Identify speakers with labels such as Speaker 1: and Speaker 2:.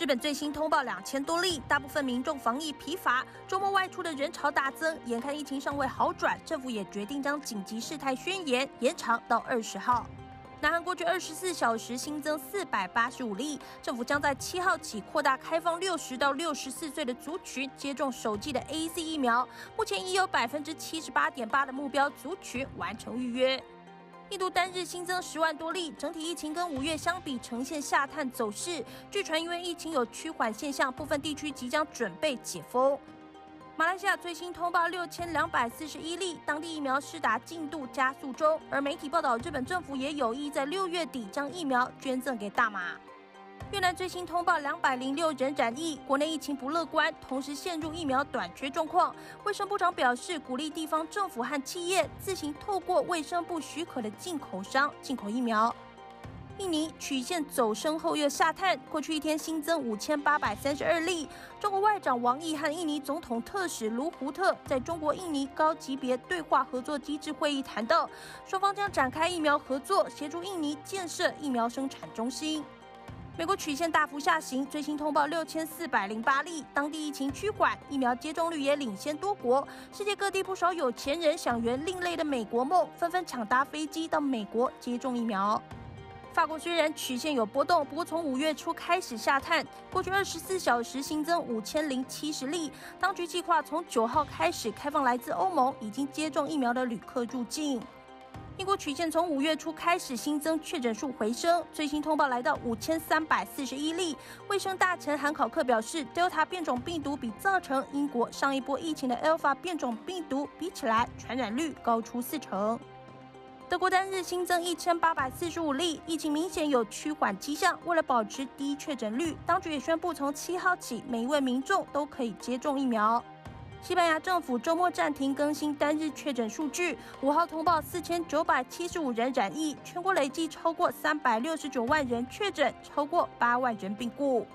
Speaker 1: 日本最新通报两千多例，大部分民众防疫疲乏，周末外出的人潮大增。眼看疫情尚未好转，政府也决定将紧急事态宣言延长到二十号。南韩过去二十四小时新增四百八十五例，政府将在七号起扩大开放六十到六十四岁的族群接种首剂的 A Z 疫苗。目前已有百分之七十八点八的目标族群完成预约。印度单日新增十万多例，整体疫情跟五月相比呈现下探走势。据传，因为疫情有趋缓现象，部分地区即将准备解封。马来西亚最新通报六千两百四十一例，当地疫苗施打进度加速中。而媒体报道，日本政府也有意在六月底将疫苗捐赠给大马。越南最新通报两百零六人染疫，国内疫情不乐观，同时陷入疫苗短缺状况。卫生部长表示，鼓励地方政府和企业自行透过卫生部许可的进口商进口疫苗。印尼曲线走升后又下探，过去一天新增五千八百三十二例。中国外长王毅和印尼总统特使卢胡特在中国印尼高级别对话合作机制会议谈到，双方将展开疫苗合作，协助印尼建设疫苗生产中心。美国曲线大幅下行，最新通报六千四百零八例，当地疫情趋缓，疫苗接种率也领先多国。世界各地不少有钱人想圆另类的美国梦，纷纷抢搭飞机到美国接种疫苗。法国虽然曲线有波动，不过从五月初开始下探，过去二十四小时新增五千零七十例。当局计划从九号开始开放来自欧盟已经接种疫苗的旅客入境。英国曲线从五月初开始新增确诊数回升，最新通报来到五千三百四十一例。卫生大臣韩考克表示，Delta 变种病毒比造成英国上一波疫情的 Alpha 变种病毒比起来，传染率高出四成。德国单日新增一千八百四十五例，疫情明显有趋缓迹象。为了保持低确诊率，当局也宣布从七号起，每一位民众都可以接种疫苗。西班牙政府周末暂停更新单日确诊数据，五号通报四千九百七十五人染疫，全国累计超过三百六十九万人确诊，超过八万人病故。